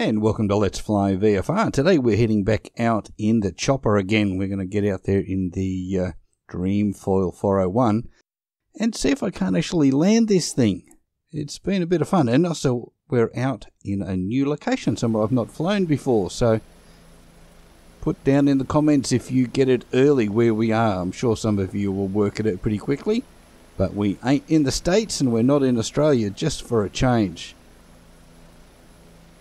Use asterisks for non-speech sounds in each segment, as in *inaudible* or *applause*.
And welcome to Let's Fly VFR. Today we're heading back out in the chopper again. We're going to get out there in the uh, Dream Foil 401 and see if I can't actually land this thing. It's been a bit of fun. And also, we're out in a new location, somewhere I've not flown before. So, put down in the comments if you get it early where we are. I'm sure some of you will work at it pretty quickly. But we ain't in the States and we're not in Australia just for a change.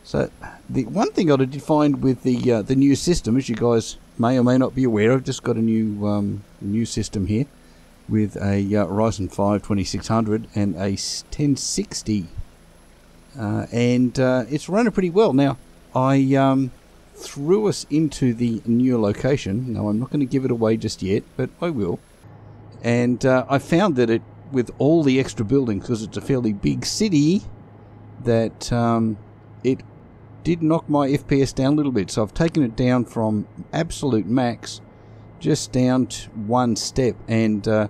So the one thing I did find with the uh, the new system, as you guys may or may not be aware, I've just got a new um, new system here with a uh, Ryzen 5 2600 and a 1060, uh, and uh, it's running pretty well. Now I um, threw us into the new location. Now I'm not going to give it away just yet, but I will. And uh, I found that it, with all the extra buildings, because it's a fairly big city, that um, it did knock my FPS down a little bit. So I've taken it down from absolute max just down to one step and uh,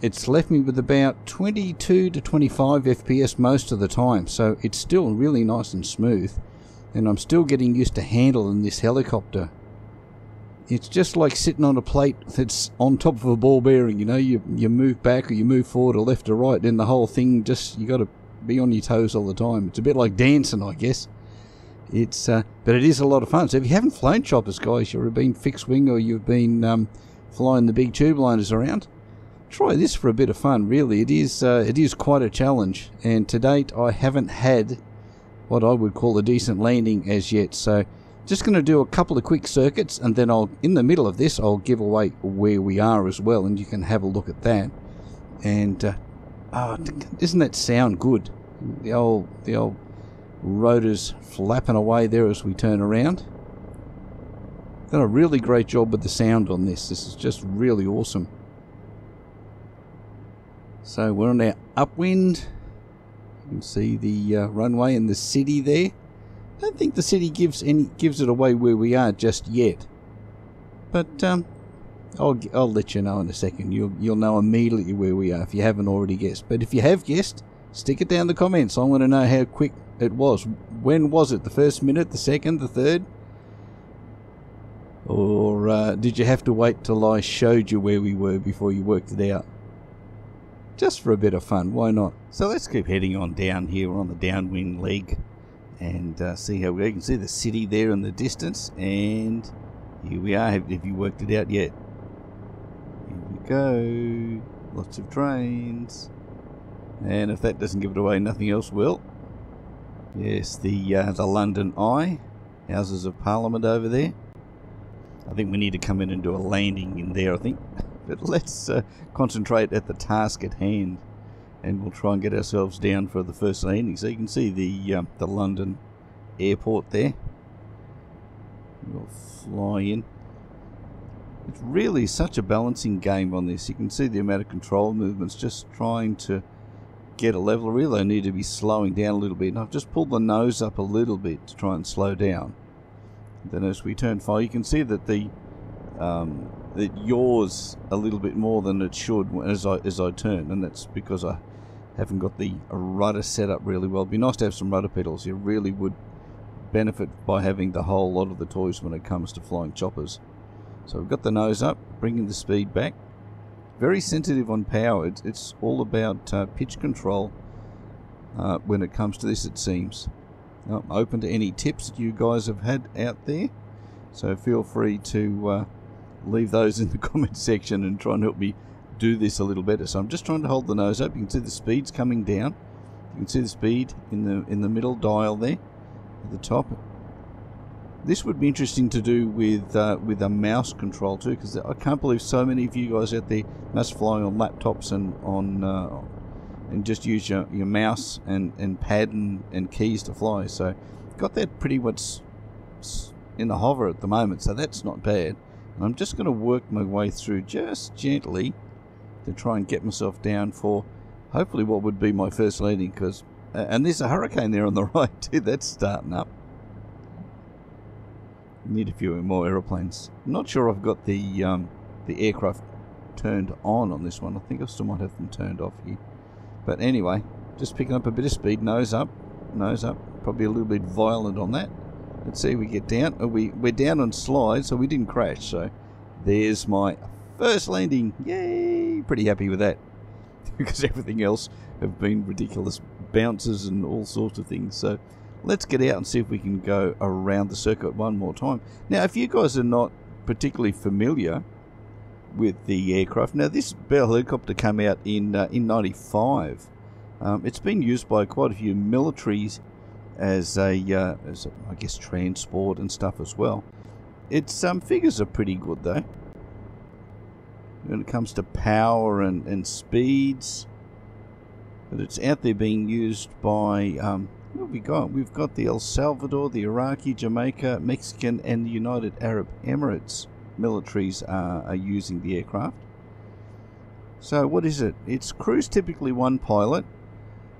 it's left me with about 22 to 25 FPS most of the time. So it's still really nice and smooth and I'm still getting used to handling this helicopter. It's just like sitting on a plate that's on top of a ball bearing, you know, you, you move back or you move forward or left or right, then the whole thing just, you got to be on your toes all the time. It's a bit like dancing, I guess. It's uh, but it is a lot of fun. So if you haven't flown choppers, guys, you've been fixed wing or you've been um, flying the big tube liners around, try this for a bit of fun. Really, it is uh, it is quite a challenge. And to date, I haven't had what I would call a decent landing as yet. So just going to do a couple of quick circuits, and then I'll in the middle of this I'll give away where we are as well, and you can have a look at that. And uh, oh, doesn't that sound good? The old the old rotors flapping away there as we turn around. Done a really great job with the sound on this. This is just really awesome. So we're on our upwind. You can see the uh, runway and the city there. I don't think the city gives any gives it away where we are just yet. But um, I'll I'll let you know in a second. You'll you'll know immediately where we are if you haven't already guessed. But if you have guessed, stick it down the comments. I want to know how quick it was. When was it? The first minute, the second, the third? Or uh, did you have to wait till I showed you where we were before you worked it out? Just for a bit of fun, why not? So let's keep heading on down here. On the downwind leg and uh, see how we. You can see the city there in the distance, and here we are. Have, have you worked it out yet? Here we go. Lots of trains. And if that doesn't give it away, nothing else will. Yes, the uh, the London Eye, Houses of Parliament over there. I think we need to come in and do a landing in there, I think. *laughs* But let's uh, concentrate at the task at hand and we'll try and get ourselves down for the first landing. So you can see the, uh, the London airport there. We'll fly in. It's really such a balancing game on this. You can see the amount of control movements just trying to get a level. Really, I need to be slowing down a little bit. And I've just pulled the nose up a little bit to try and slow down. Then as we turn far, you can see that the um, it yaws a little bit more than it should as I as I turn, and that's because I haven't got the rudder set up really well. It'd be nice to have some rudder pedals. You really would benefit by having the whole lot of the toys when it comes to flying choppers. So we've got the nose up, bringing the speed back very sensitive on power. It's, it's all about uh, pitch control uh, when it comes to this, it seems. I'm open to any tips that you guys have had out there, so feel free to uh, leave those in the *laughs* comment section and try and help me do this a little better. So I'm just trying to hold the nose up. You can see the speed's coming down. You can see the speed in the in the middle dial there at the top. This would be interesting to do with uh, with a mouse control too, because I can't believe so many of you guys out there must fly on laptops and on uh, and just use your, your mouse and, and pad and, and keys to fly. So got that pretty much in the hover at the moment, so that's not bad. And I'm just going to work my way through just gently to try and get myself down for hopefully what would be my first landing. Because and there's a hurricane there on the *laughs* right too. That's starting up. Need a few more aeroplanes. I'm not sure I've got the um, the aircraft turned on on this one. I think I still might have them turned off here. But anyway, just picking up a bit of speed, nose up, nose up. Probably a little bit violent on that. Let's see, we get down. Oh, we, we're down on slide, so we didn't crash. So there's my first landing. Yay! Pretty happy with that. *laughs* because everything else have been ridiculous bounces and all sorts of things. So let's get out and see if we can go around the circuit one more time. Now, if you guys are not particularly familiar with the aircraft, now this Bell helicopter came out in uh, in '95. Um, it's been used by quite a few militaries as a, uh, as a, I guess, transport and stuff as well. Its um, figures are pretty good though. When it comes to power and, and speeds, but it's out there being used by um, what have we got? We've got the El Salvador, the Iraqi, Jamaica, Mexican, and the United Arab Emirates militaries are, are using the aircraft. So what is it? It's cruise typically one pilot,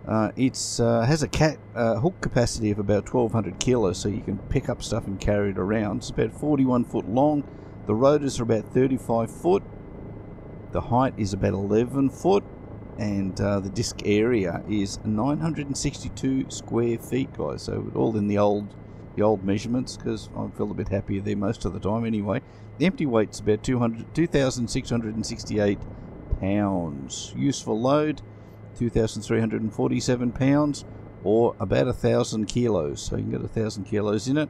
uh, it uh, has a cat uh, hook capacity of about 1200 kilos, so you can pick up stuff and carry it around. It's about 41 foot long. The rotors are about 35 foot. The height is about 11 foot, and uh, the disc area is 962 square feet, guys. So all in the old the old measurements because I feel a bit happier there most of the time anyway. The empty weight's about 200, 2,668 pounds. Useful load 2,347 pounds or about a thousand kilos. So you can get a thousand kilos in it.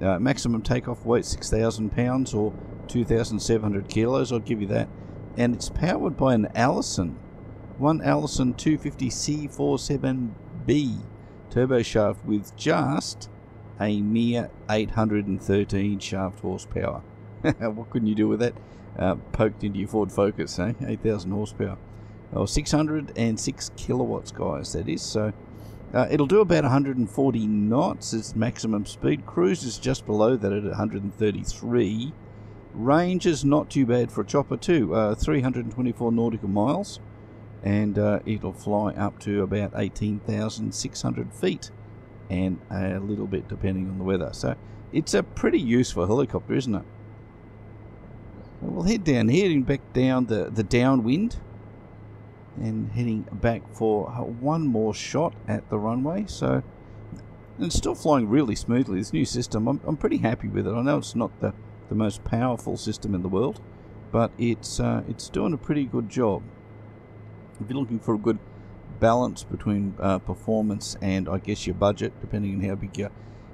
Uh, maximum takeoff weight 6,000 pounds or 2,700 kilos. I'll give you that. And it's powered by an Allison, one Allison 250 C47B turboshaft with just a mere 813 shaft horsepower. *laughs* what couldn't you do with that? Uh, poked into your Ford Focus, eh? 8,000 horsepower or 606 kilowatts, guys, that is. So uh, it'll do about 140 knots as maximum speed. Cruise is just below that at 133. Range is not too bad for a chopper, too. Uh, 324 nautical miles. And uh, it'll fly up to about 18,600 feet. And a little bit depending on the weather. So it's a pretty useful helicopter, isn't it? We'll head down, heading back down the, the downwind and heading back for one more shot at the runway. So it's still flying really smoothly. This new system, I'm, I'm pretty happy with it. I know it's not the, the most powerful system in the world, but it's uh, it's doing a pretty good job. If you're looking for a good balance between uh, performance and I guess your budget, depending on how big your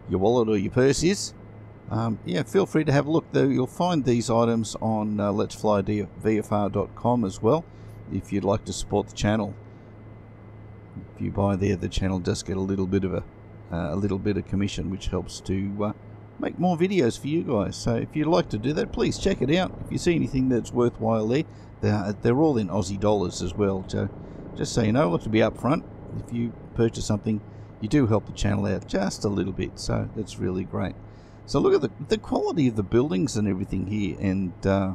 your wallet or your purse is, um, yeah, feel free to have a look. Though you'll find these items on uh, VFR.com as well if you'd like to support the channel. If you buy there, the channel does get a little bit of a, uh, a little bit of commission, which helps to uh, make more videos for you guys. So if you'd like to do that, please check it out. If you see anything that's worthwhile there, they're, they're all in Aussie dollars as well. So just so you know, look to be upfront. If you purchase something, you do help the channel out just a little bit. So that's really great. So look at the, the quality of the buildings and everything here. And uh,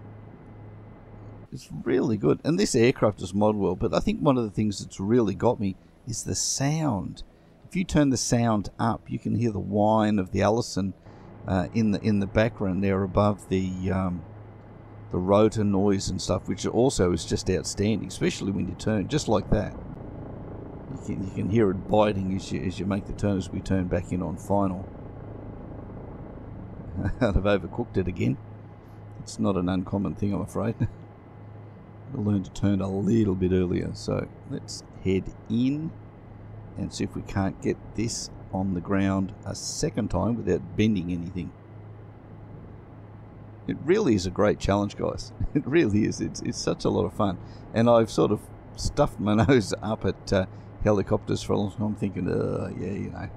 it's really good. And this aircraft is model well, but I think one of the things that's really got me is the sound. If you turn the sound up, you can hear the whine of the Allison uh, in the in the background there above the um, the rotor noise and stuff, which also is just outstanding, especially when you turn just like that. You can, you can hear it biting as you, as you make the turn as we turn back in on final. *laughs* I've overcooked it again. It's not an uncommon thing, I'm afraid. *laughs* We'll learn to turn a little bit earlier. So let's head in and see if we can't get this on the ground a second time without bending anything. It really is a great challenge, guys. *laughs* It really is. It's, it's such a lot of fun. And I've sort of stuffed my *laughs* nose up at uh, helicopters for a long time thinking, uh, yeah, you know,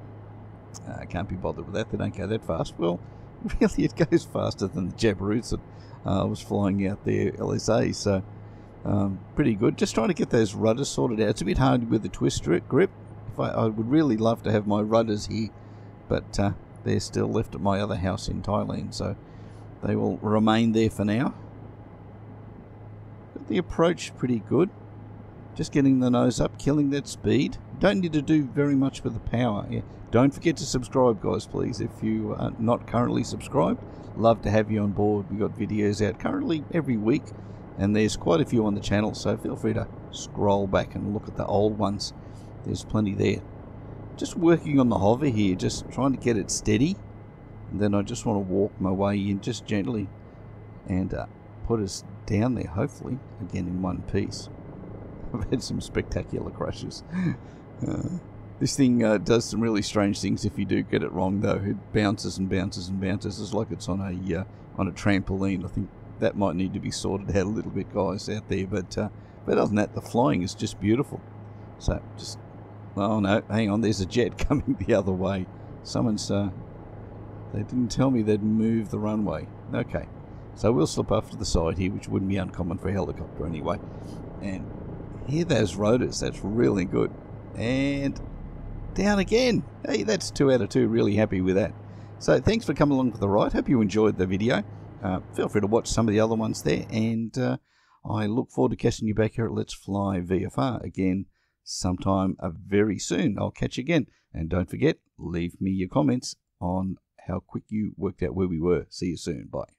I can't be bothered with that. They don't go that fast. Well, *laughs* really, it goes faster than the Jabirus that uh, was flying out there, LSA. So um, pretty good. Just trying to get those rudders sorted out. It's a bit hard with the twist grip. I, I would really love to have my rudders here, but uh, they're still left at my other house in Thailand, so they will remain there for now. But the approach pretty good. Just getting the nose up, killing that speed. Don't need to do very much with the power. Yeah. Don't forget to subscribe, guys, please. If you are not currently subscribed, love to have you on board. We got videos out currently every week and there's quite a few on the channel so feel free to scroll back and look at the old ones there's plenty there just working on the hover here just trying to get it steady And then I just want to walk my way in just gently and uh, put us down there, hopefully, again in one piece. *laughs* I've had some spectacular crashes. *laughs* Uh, this thing uh, does some really strange things if you do get it wrong, though. It bounces and bounces and bounces. It's like it's on a uh, on a trampoline. I think that might need to be sorted out a little bit, guys, out there. But uh, but other than that, the flying is just beautiful. So just oh no, hang on. There's a jet *laughs* coming the other way. Someone's uh, they didn't tell me they'd move the runway. Okay, so we'll slip off to the side here, which wouldn't be uncommon for a helicopter anyway. And hear those rotors. That's really good. And down again. Hey, that's two out of two. Really happy with that. So thanks for coming along for the ride. Hope you enjoyed the video. Uh, feel free to watch some of the other ones there. And uh, I look forward to catching you back here at Let's Fly VFR again sometime uh, very soon. I'll catch you again. And don't forget, leave me your comments on how quick you worked out where we were. See you soon. Bye.